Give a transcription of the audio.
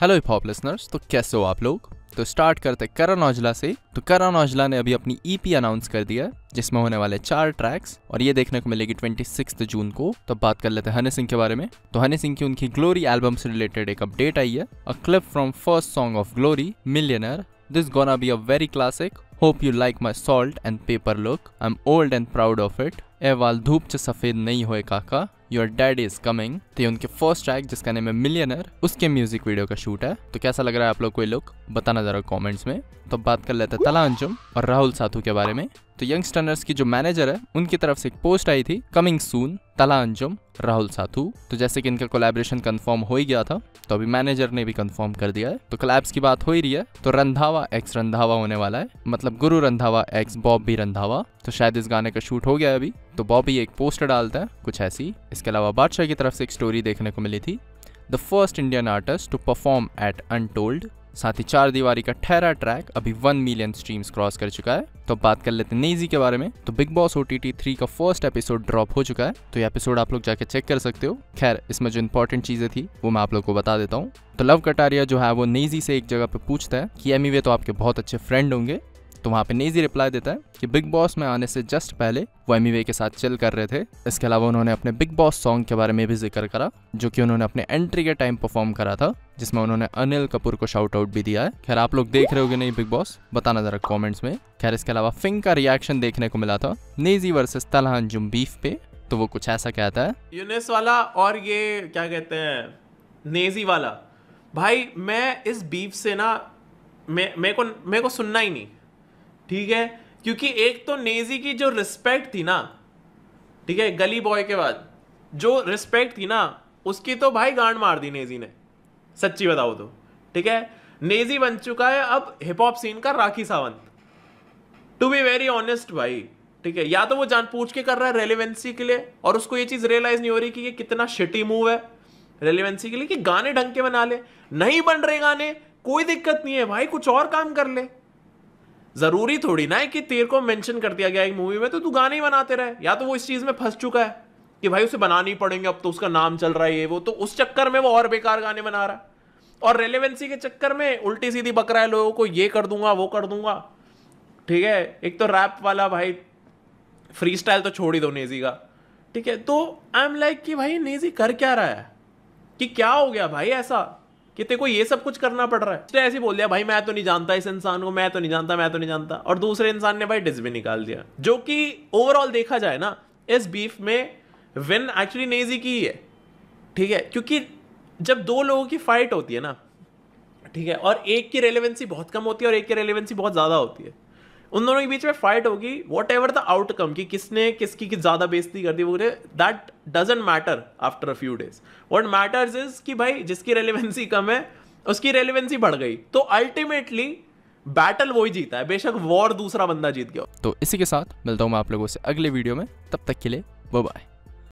Hello hip hop listeners तो कैसे हो आप लोग? तो स्टार्ट करते करण औजला से। तो करण औजला ने अभी अपनी ईपी अनाउंस कर दिया जिसमें होने वाले चार ट्रैक्स और ये देखने को मिलेगी ट्वेंटी जून को। तो बात कर लेते हैं हनी सिंह के बारे में। तो हनी सिंह की उनकी ग्लोरी एल्बम से रिलेटेड एक अपडेट आई है। A clip from first song of Glory Millionaire this gonna be a very classic hope you like my salt and pepper look I am old and proud of it ए वाल धूप च सफ़ेद नहीं होए काका। योर डैड इज़ कमिंग तो ये उनके फ़र्स्ट ट्रैक जिसका नेम है मिलियनर उसके म्यूज़िक वीडियो का शूट है। तो कैसा लग रहा है आप लोग को ये लुक बताना जरा कमेंट्स में। तो बात कर लेते हैं तला अंजुम और राहुल साथू के बारे में। तो यंगस्टर्नर्स की जो मैनेजर है, उनकी तरफ़ से एक पोस्ट आई थी कमिंग सून तला अंजुम, राहुल साथू तो जैसे कि इनका कोलैबोरेशन कंफर्म हो ही गया था तो अभी मैनेजर ने भी कंफर्म कर दिया है। तो कोलैब्स की बात हो ही रही है तो रंधावा एक्स रंधावा होने वाला है। मतलब गुरु रंधावा एक्स बॉब भी रंधावा। तो शायद इस गाने का शूट हो गया अभी। तो बॉबी एक पोस्टर डालता है, कुछ ऐसी। इसके अलावा बादशाह की तरफ़ से एक स्टोरी देखने को मिली थी। The first Indian artist to perform at Untold साथ ही चार दीवारी का ठहरा ट्रैक अभी वन मिलियन स्ट्रीम्स क्रॉस कर चुका है। तो बात कर लेते हैं नेजी के बारे में। तो Bigg Boss O T T three का फ़र्स्ट एपिसोड ड्रॉप हो चुका है। तो ये एपिसोड आप लोग जाके चेक कर सकते हो। खैर, इसमें जो इंपॉर्टेंट चीज़ें थी, वो मैं आप लोग को बता देता हूँ। तो लव कटारिया जो है, वो नेजी से एक जगह पे पूछता है कि एमी वे तो आपके बहुत अच्छे फ्रेंड होंगे। तो वहाँ पे नेजी रिप्लाई देता है कि बिग बॉस में आने से जस्ट पहले वो एमी के साथ चिल कर रहे थे। इसके अलावा उन्होंने अपने बिग बॉस सॉन्ग के बारे में भी ज़िक्र करा, जो कि उन्होंने अपने एंट्री के टाइम परफॉर्म करा था, जिसमें उन्होंने अनिल कपूर को शाउट आउट भी दिया है। खैर, आप लोग देख रहे होगे नहीं बिग बॉस बताना जरा कॉमेंट्स में। खैर, इसके अलावा फिंग का रिएक्शन देखने को मिला था नेजी वर्सेस तलहान जुम बीफ पे तो वो कुछ ऐसा कहता है। यूनिस वाला और ये क्या कहते हैं? नेजी वाला। भाई, मैं इस बीफ से ना, मैं, मेरे को मेरे को सुनना ही नहीं। ठीक है? क्योंकि एक तो नेजी की जो रिस्पेक्ट थी ना, ठीक है, गली बॉय के बाद, जो रिस्पेक्ट थी ना, उसकी तो भाई गांड मार दी नेजी ने। सच्ची बताओ तो ठीक है? नेजी बन चुका है अब हिप हॉप सीन का Rakhi Sawant. To be very honest भाई, ठीक है, या तो वो जान पूछ के कर रहा है रेलिवेंसी के लिए, और उसको ये चीज़ रियलाइज़ नहीं हो रही कि ये कितना शिटी मूव है रेलिवेंसी के लिए कि गाने ढंग के बना ले। नहीं बन रहे गाने, कोई दिक्कत नहीं है भाई, कुछ और काम कर ले। ज़रूरी थोड़ी ना है कि तेरे को मेंशन कर दिया गया एक मूवी में तो तू गाने ही बनाते रहे। या तो वो इस चीज़ में फंस चुका है कि भाई उसे बनानी पड़ेंगे, अब तो उसका नाम चल रहा है ये वो तो उस चक्कर में वो और बेकार गाने बना रहा है। और रेलेवेंसी के चक्कर में उल्टी सीधी बकरा है लोगों को, ये कर दूँगा, वो कर दूँगा। ठीक है? एक तो रैप वाला भाई फ्री स्टाइल तो छोड़ ही दो नेजी का। ठीक है? तो आई एम लाइक कि भाई नेजी कर क्या रहा है? कि क्या हो गया भाई ऐसा? कि तेरे को ये सब कुछ करना पड़ रहा है। उसने ऐसे बोल दिया, भाई, मैं तो नहीं जानता इस इंसान को, मैं तो नहीं जानता, मैं तो नहीं जानता। और दूसरे इंसान ने भाई डिस भी निकाल दिया, जो कि ओवरऑल देखा जाए ना, इस बीफ में विन एक्चुअली नेजी की है। ठीक है? क्योंकि जब दो लोगों की फाइट होती है ना, ठीक है, और एक की रेलिवेंसी बहुत कम होती है और एक की रेलिवेंसी बहुत ज़्यादा होती है। उन दोनों के बीच में फाइट होगी वॉट एवर द आउटकम कि, किसने, किसकी की ज़्यादा बेइज्जती कर दी, वो that doesn't matter after a few days what matters is कि भाई, जिसकी रेलिवेंसी कम है, उसकी रेलिवेंसी बढ़ गई। तो अल्टीमेटली बैटल वही जीता है। बेशक वॉर दूसरा बंदा जीत गया तो इसी के साथ मिलता हूँ मैं आप लोगों से अगले वीडियो में। तब तक के लिए बाय